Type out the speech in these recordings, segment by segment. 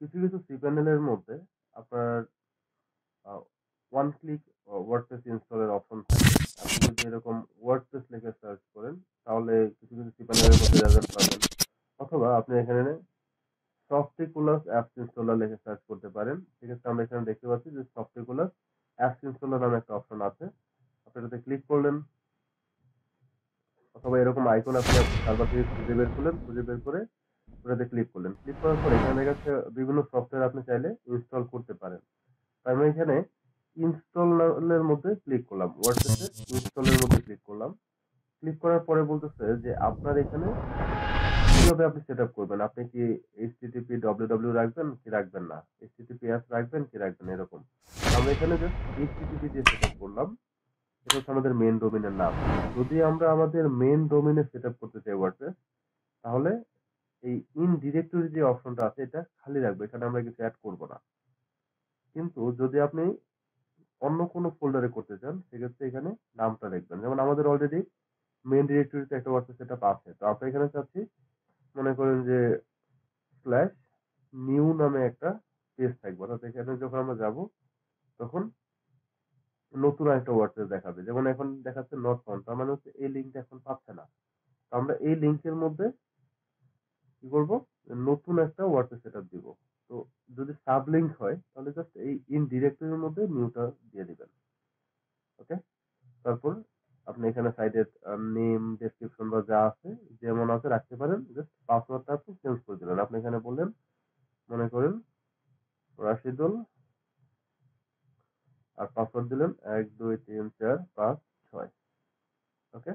কিছু, কিছু সি প্যানেলের মধ্যে আপনার ওয়ান ক্লিক ওয়ার্ডপ্রেস ইনস্টলের অপশন থাকে। আপনি যদি এরকম ওয়ার্ডপ্রেস লিখে সার্চ করেন তাহলে কিছু, কিছু সি প্যানেলের মধ্যে রেজাল্ট পাবেন। অথবা আপনি এখানে সফটিকুলাস অ্যাপস ইনস্টলার লিখে সার্চ করতে পারেন। সেক্ষেত্রে আমরা এখানে দেখতে পাচ্ছি যে সফটিকুলাস অ্যাপস ইনস্টলার নামে একটা অপশন আছে। আপনি এটাতে ক্লিক করলেন। অথবা এরকম আইকন আপনি সার্ভার থেকে খুঁজে বের করলেন, খুঁজে বের করে ওটাতে ক্লিক করলেন। ক্লিক করার পরে এখানে দেখা যাচ্ছে বিভিন্ন সফটওয়্যার আপনি চাইলে ইনস্টল করতে পারেন। তো আমি এখানে ইনস্টল এর মধ্যে ক্লিক করলাম। ওয়ার্ডপ্রেসে ইনস্টল এর মধ্যে ক্লিক করলাম। ক্লিক করার পরে বলতেছে যে আপনার এখানে কীভাবে আপনি সেটআপ করবেন। আপনি কি HTTP www রাখবেন কি রাখবেন না। HTTPS রাখবেন কি রাখবেন এরকম। আমরা এখানে জাস্ট HTTP দিয়ে সেটআপ করলাম। এটা হচ্ছে আমাদের মেইন ডোমেইনের নাম। যদি আমরা আমাদের মেইন ডোমেইনে সেটআপ করতে চাই ওয়ার্ডপ্রেস ডিরেক্টরি যে অপশনটা আছে, এটা খালি রাখব। এখানে আমরা কিছু অ্যাড করব না। কিন্তু যদি আপনি অন্য কোনো ফোল্ডারে করতে চান, সেক্ষেত্রে এখানে নামটা লিখবেন। যেমন আমাদের অলরেডি মেন ডিরেক্টরিতে একটা ওয়ার্ডপ্রেস সেটআপ আছে। তো আমরা এখানে চাচ্ছি, মনে করেন যে স্ল্যাশ নিউ নামে একটা পেজ থাকবে। অর্থাৎ এখানে যখন আমরা যাব, তখন নতুন আরেকটা ওয়ার্ডপ্রেস দেখাবে। যেমন এখন দেখাচ্ছে নট ফাউন্ড। তার মানে হচ্ছে এই লিঙ্কটা এখন পাচ্ছে না। তো আমরা এই লিঙ্কের মধ্যে কি করব? নতুন একটা ওয়ার্ডপ্রেস সেটআপ দিব। তো যদি সাব লিঙ্ক হয় তাহলে জাস্ট এই ইন ডিরেক্টরির মধ্যে নিউটা দিয়ে দিবেন। ওকে? তারপর আপনি এখানে সাইডে নেম, ডেসক্রিপশন বা যা আছে যেমন আছে রাখতে পারেন। জাস্ট পাসওয়ার্ডটা আপনি চেঞ্জ করে দিলেন। আপনি এখানে বললেন মনে করেন রাশিদুল আর পাসওয়ার্ড দিলেন ১ ২ ৩ ৪ ৫ ৬ ওকে?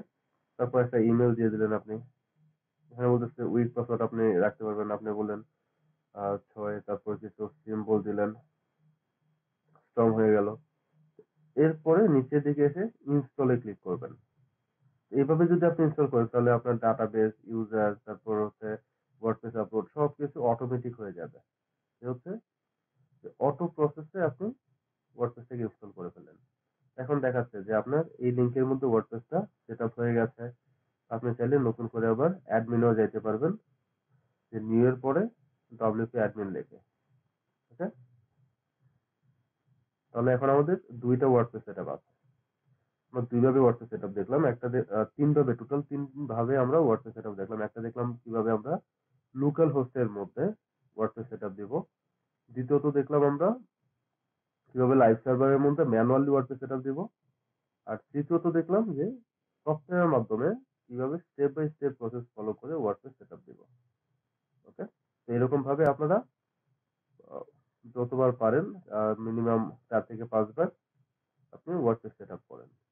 তারপর একটা ইমেল দিয়ে দিলেন আপনি। এখানে বলতেছে উইক পাসওয়ার্ড আপনি রাখতে পারবেন। আপনি বললেন ৬ তারপর কিছু সিম্বল দিলেন। স্ট্রং হয়ে গেল। এরপরে নিচের দিকে এসে ইনস্টল ক্লিক করবেন। এভাবে যদি আপনি ইনস্টল করেন তাহলে আপনার ডাটাবেস, ইউজার তারপর হচ্ছে ওয়ার্ডপ্রেস আপলোড সবকিছু অটোমেটিক হয়ে যাবে। হচ্ছে অটো প্রসেসে আপনি ওয়ার্ডপ্রেসটাকে ইনস্টল করে ফেলেন এখন দেখাচ্ছে যে আপনার এই লিঙ্কের মধ্যে ওয়ার্ডপ্রেসটা সেটআপ হয়ে গেছে। আপনি চাইলে নতুন করে আবার অ্যাডমিনেও যাইতে পারবেন। যে নিউ এর পরে wp অ্যাডমিন লিখে। ওকে? তাহলে এখন আমাদের ২ টা ওয়ার্ডপ্রেস সেটআপ আছে। আমরা ২ ভাবে ওয়ার্ডপ্রেস সেটআপ দেখলাম। একটা দে আ ৩ ভাবে টোটাল ৩ ভাবে আমরা ওয়ার্ডপ্রেস সেটআপ দেখলাম। একটা দেখলাম কীভাবে আমরা লোকাল হোস্ট এর মধ্যে ওয়ার্ডপ্রেস সেটআপ দিব। দ্বিতীয়ত দেখলাম আমরা কীভাবে লাইভ সার্ভারের মধ্যে ম্যানুয়ালি ওয়ার্ডপ্রেস সেটআপ দিব। আর তৃতীয়ত দেখলাম যে সফটওয়্যারের মাধ্যমে কীভাবে step by step process follow করে ওয়ার্ডপ্রেস সেটআপ দেবো ওকে? তো এরকম ভাবে আপনারা যতবার পারেন মিনিমাম চার থেকে ৫ বার আপনি ওয়ার্ডপ্রেস সেটআপ করেন। Stick it